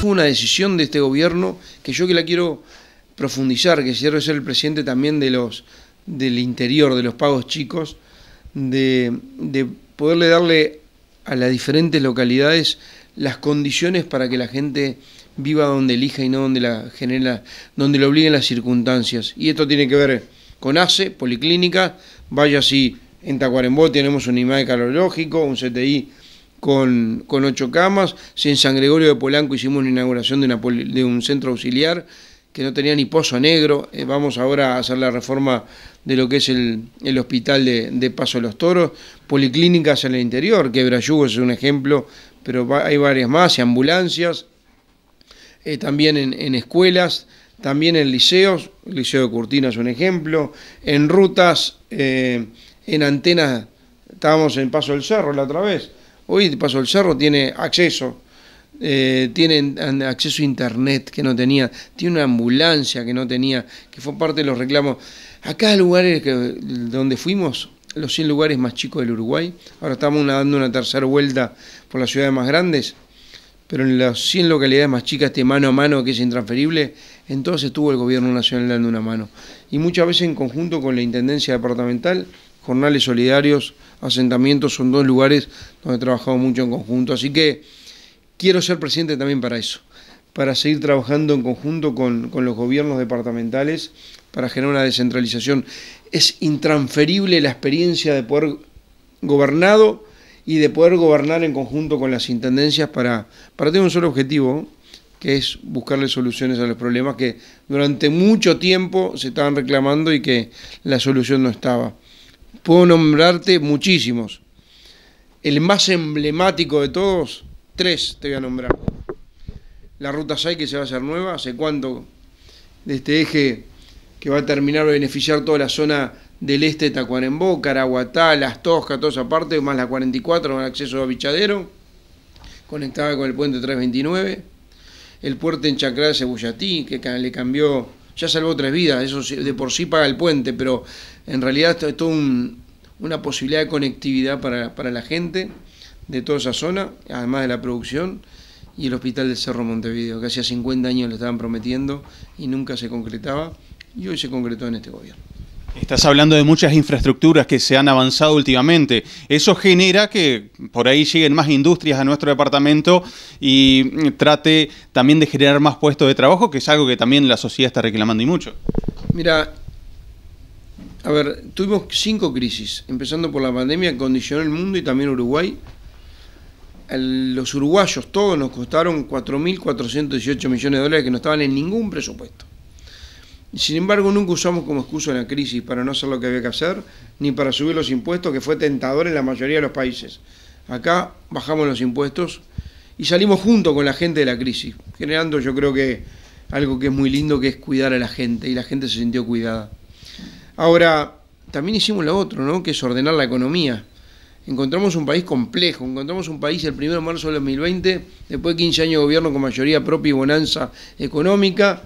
Fue una decisión de este gobierno que yo que la quiero profundizar, que quiero ser el presidente también de los del interior, de los pagos chicos, de, de poderle darle a las diferentes localidades las condiciones para que la gente viva donde elija y no donde la genera, donde le obliguen las circunstancias. Y esto tiene que ver con ACE, Policlínica, vaya si en Tacuarembó tenemos un de calorológico, un CTI con, con, ocho camas, si en San Gregorio de Polanco hicimos una inauguración de, una, de un centro auxiliar que no tenía ni pozo negro, eh, vamos ahora a hacer la reforma de lo que es el, el hospital de, de, Paso de los Toros, policlínicas en el interior, que Brayugo es un ejemplo, pero hay varias más, y ambulancias, eh, también en, en, escuelas, también en liceos, el Liceo de Curtina es un ejemplo, en rutas, eh, en antenas, estábamos en Paso del Cerro la otra vez, hoy Paso del Cerro tiene acceso, eh, tiene acceso a internet que no tenía, tiene una ambulancia que no tenía, que fue parte de los reclamos. Acá lugares que, donde fuimos, los 100 lugares más chicos del Uruguay, ahora estamos dando una tercera vuelta por las ciudades más grandes, pero en las 100 localidades más chicas, este mano a mano que es intransferible, entonces estuvo el gobierno nacional dando una mano. Y muchas veces en conjunto con la Intendencia Departamental, jornales solidarios, asentamientos, son dos lugares donde he trabajado mucho en conjunto. Así que quiero ser presidente también para eso, para seguir trabajando en conjunto con, con los gobiernos departamentales, para generar una descentralización. Es intransferible la experiencia de poder gobernado y de poder gobernar en conjunto con las intendencias para, para tener un solo objetivo, que es buscarle soluciones a los problemas que durante mucho tiempo se estaban reclamando y que la solución no estaba. Puedo nombrarte muchísimos. El más emblemático de todos, tres te voy a nombrar. La ruta 6 que se va a hacer nueva, ¿hace cuánto? De este eje que va a terminar a beneficiar toda la zona del este de Tacuarembó, Caraguatá, Las Toscas, toda esa parte, más la 44 con acceso a Bichadero, conectada con el puente 329, el puerto en Chacrá de Cebullatí, que le cambió, ya salvó tres vidas, eso de por sí paga el puente, pero en realidad es toda un, una posibilidad de conectividad para, para la gente de toda esa zona, además de la producción, y el Hospital del Cerro Montevideo, que hacía 50 años lo estaban prometiendo y nunca se concretaba, y hoy se concretó en este gobierno. Estás hablando de muchas infraestructuras que se han avanzado últimamente. Eso genera que por ahí lleguen más industrias a nuestro departamento y trate también de generar más puestos de trabajo, que es algo que también la sociedad está reclamando y mucho. Mira, a ver, tuvimos cinco crisis, empezando por la pandemia que condicionó el mundo y también Uruguay. los uruguayos todos nos costaron 4.418 millones de dólares que no estaban en ningún presupuesto. Sin embargo, nunca usamos como excusa la crisis para no hacer lo que había que hacer, ni para subir los impuestos, que fue tentador en la mayoría de los países. Acá bajamos los impuestos y salimos junto con la gente de la crisis, generando yo creo que algo que es muy lindo, que es cuidar a la gente, y la gente se sintió cuidada. Ahora, también hicimos lo otro, ¿no? que es ordenar la economía. Encontramos un país complejo, encontramos un país el 1 de marzo del 2020, después de 15 años de gobierno con mayoría propia y bonanza económica,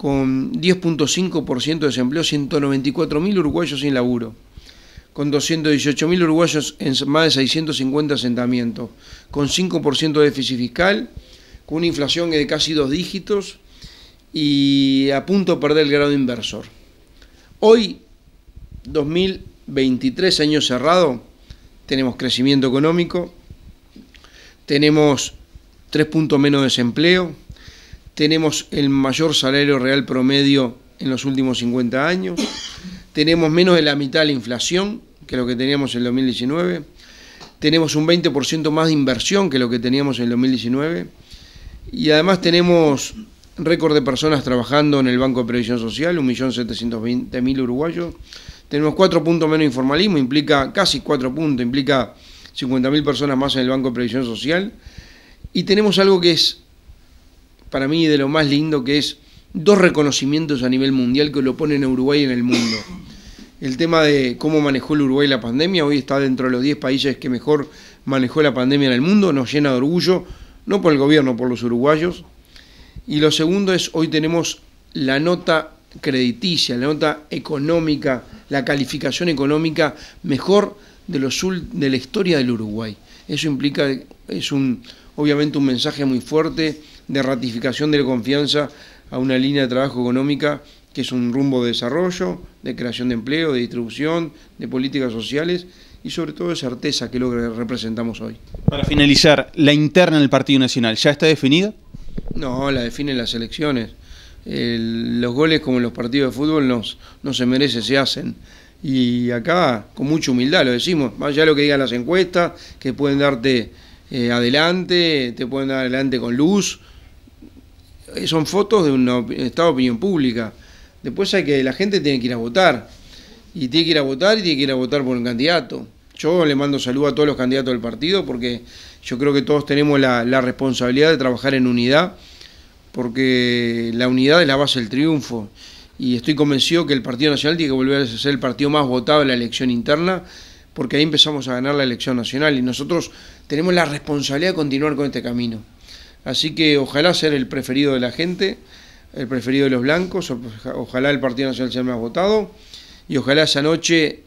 con 10.5% de desempleo, 194.000 uruguayos sin laburo, con 218.000 uruguayos en más de 650 asentamientos, con 5% de déficit fiscal, con una inflación de casi dos dígitos y a punto de perder el grado inversor. Hoy, 2023, año cerrado, tenemos crecimiento económico, tenemos 3 puntos menos de desempleo, tenemos el mayor salario real promedio en los últimos 50 años, tenemos menos de la mitad de la inflación que lo que teníamos en el 2019, tenemos un 20% más de inversión que lo que teníamos en el 2019 y además tenemos récord de personas trabajando en el Banco de Previsión Social, 1.720.000 uruguayos, tenemos 4 puntos menos informalismo, implica casi 4 puntos, implica 50.000 personas más en el Banco de Previsión Social. Y tenemos algo que es para mí de lo más lindo que es dos reconocimientos a nivel mundial que lo ponen a Uruguay en el mundo. El tema de cómo manejó el Uruguay la pandemia, hoy está dentro de los 10 países que mejor manejó la pandemia en el mundo, nos llena de orgullo, no por el gobierno, por los uruguayos. Y lo segundo es, hoy tenemos la nota crediticia, la nota económica, la calificación económica mejor de, los, de la historia del Uruguay. Eso implica, es un, obviamente un mensaje muy fuerte de ratificación de la confianza a una línea de trabajo económica que es un rumbo de desarrollo, de creación de empleo, de distribución, de políticas sociales y sobre todo de certeza que es lo que representamos hoy. Para finalizar, ¿la interna del Partido Nacional ya está definida? No, la definen las elecciones. los goles como en los partidos de fútbol no, no se merece, se hacen. Y acá, con mucha humildad lo decimos, más allá de lo que digan las encuestas, que pueden darte eh, adelante, te pueden dar adelante con luz, son fotos de un estado de opinión pública. Después hay que, la gente tiene que ir a votar. Y tiene que ir a votar y tiene que ir a votar por un candidato. Yo le mando saludo a todos los candidatos del partido porque yo creo que todos tenemos la, responsabilidad de trabajar en unidad, porque la unidad es la base del triunfo. Y estoy convencido que el Partido Nacional tiene que volver a ser el partido más votado en la elección interna, porque ahí empezamos a ganar la elección nacional y nosotros tenemos la responsabilidad de continuar con este camino. Así que ojalá ser el preferido de la gente, el preferido de los blancos, ojalá el Partido Nacional sea más votado y ojalá esa noche,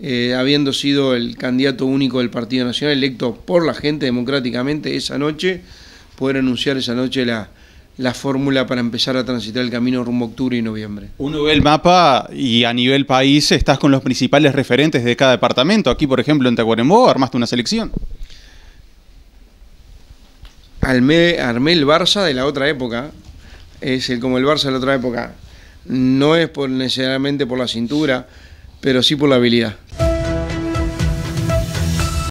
eh, habiendo sido el candidato único del Partido Nacional electo por la gente democráticamente esa noche, poder anunciar esa noche la, la fórmula para empezar a transitar el camino rumbo octubre y noviembre. Uno ve el mapa y a nivel país estás con los principales referentes de cada departamento. Aquí, por ejemplo, en Tacuarembó armaste una selección armé, el Barça de la otra época, es el, como el Barça de la otra época. No es por, necesariamente por la cintura, pero sí por la habilidad.